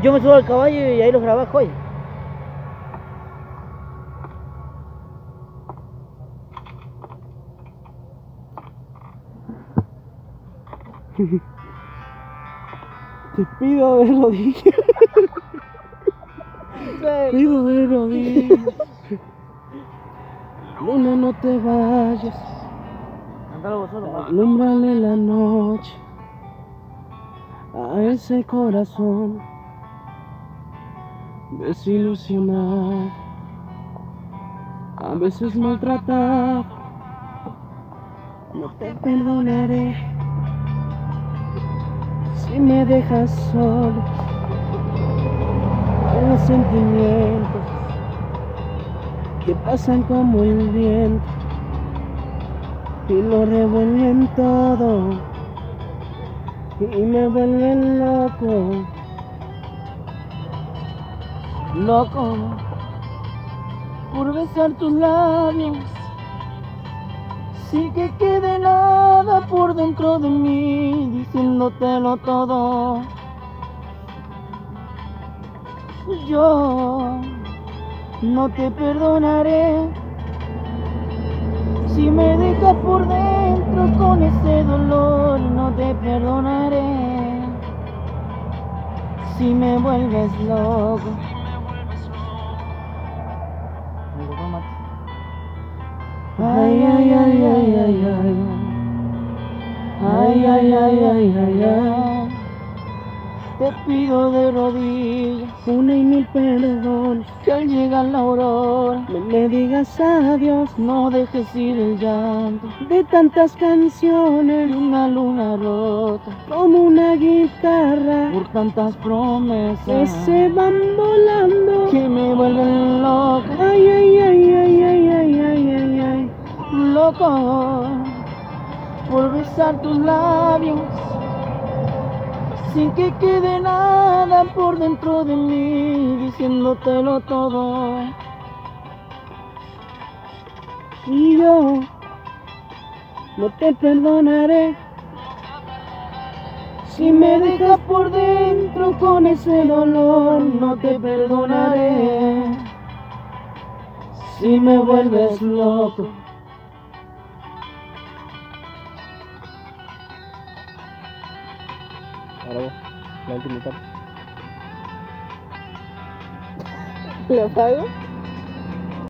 Yo me subo al caballo y ahí los grabás hoy. Te pido de rodillas. Te pido de rodillas. Luna, no te vayas. Cántalo vos solo, pa. Alumbrale la noche a ese corazón desilusionado, a veces maltratado. No te perdonaré si me dejas solo. Los sentimientos que pasan como el viento y lo revuelven todo y me vuelven loco, loco por besar tus labios sin que quede nada por dentro de mí diciéndotelo todo. Yo no te perdonaré si me dejas por dentro con ese dolor, no te perdonaré. Si me vuelves loco, Ay, ay, ay, ay, ay, ay. Ay, ay, ay, ay, ay, ay. Te pido de rodillas. Una y mil perdones que al llegar la aurora me le digas adiós, no dejes ir el llanto de tantas canciones. de una luna rota como una guitarra. por tantas promesas. Que se van volando. Por besar tus labios sin que quede nada por dentro de mí, diciéndotelo todo. Y yo no te perdonaré si me dejas por dentro con ese dolor, no te perdonaré si me vuelves loco. Ahora vos, la última parte. ¿Lo pago?